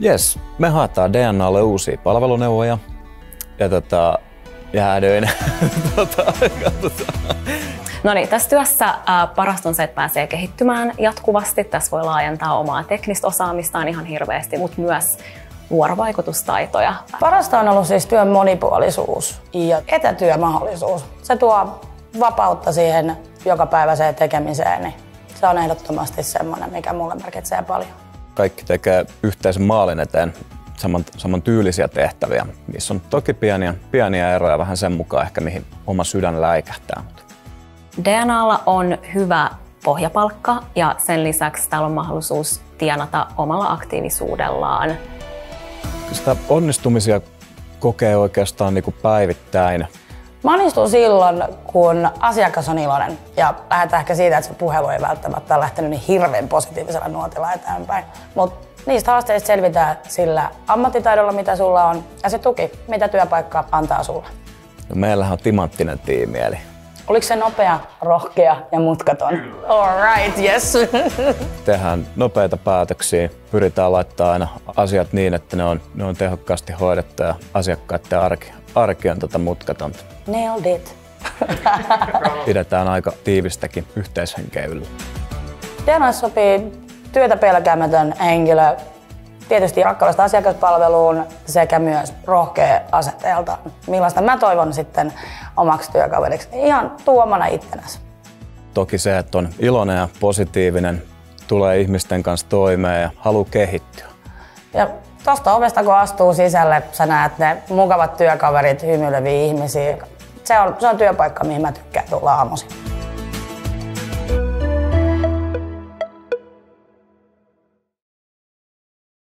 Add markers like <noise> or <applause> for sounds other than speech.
Jes, me haetaan DNAlle uusia palveluneuvoja ja tota, jäädöin. <laughs> tota, No niin, tässä työssä äh, parasta on se, että pääsee kehittymään jatkuvasti. Tässä voi laajentaa omaa teknistä osaamistaan ihan hirveästi, mutta myös vuorovaikutustaitoja. Parasta on ollut siis työn monipuolisuus ja etätyömahdollisuus. Se tuo vapautta siihen jokapäiväiseen tekemiseen, niin se on ehdottomasti semmoinen, mikä mulle merkitsee paljon. Kaikki tekee yhteisen maalin eteen saman, saman tyylisiä tehtäviä. Niissä on toki pieniä, pieniä eroja vähän sen mukaan ehkä mihin oma sydän läikähtää. DNAlla on hyvä pohjapalkka ja sen lisäksi täällä on mahdollisuus tienata omalla aktiivisuudellaan. Sitä onnistumisia kokee oikeastaan niin kuin päivittäin. Mä onnistun silloin, kun asiakas on iloinen ja lähdetään ehkä siitä, että se puhelu ei välttämättä lähtenyt niin hirveän positiivisella nuotilla eteenpäin. Mutta niistä haasteista selvitään sillä ammattitaidolla, mitä sulla on ja se tuki, mitä työpaikka antaa sulle. No meillähän on timanttinen tiimi, eli Oliko se nopea, rohkea ja mutkaton? All right, yes. <laughs> Tehdään nopeita päätöksiä, pyritään laittamaan aina asiat niin, että ne on, ne on tehokkaasti hoidettu ja asiakkaiden arki, arki on tota mutkatonta. Nailed it. <laughs> Pidetään aika tiivistäkin yhteishenkeä yllä. DNA sopii työtä pelkäämätön henkilö, tietysti rakkaudesta asiakaspalveluun sekä myös rohkea asenteelta, millaista mä toivon sitten omaksi työkaveriksi. Ihan tuomana itsenänsä. Toki se, että on iloinen ja positiivinen, tulee ihmisten kanssa toimeen ja haluaa kehittyä. Ja tuosta ovesta kun astuu sisälle, sä näet ne mukavat työkaverit, hymyileviä ihmisiä. Se on, se on työpaikka, mihin mä tykkään tulla aamuisin.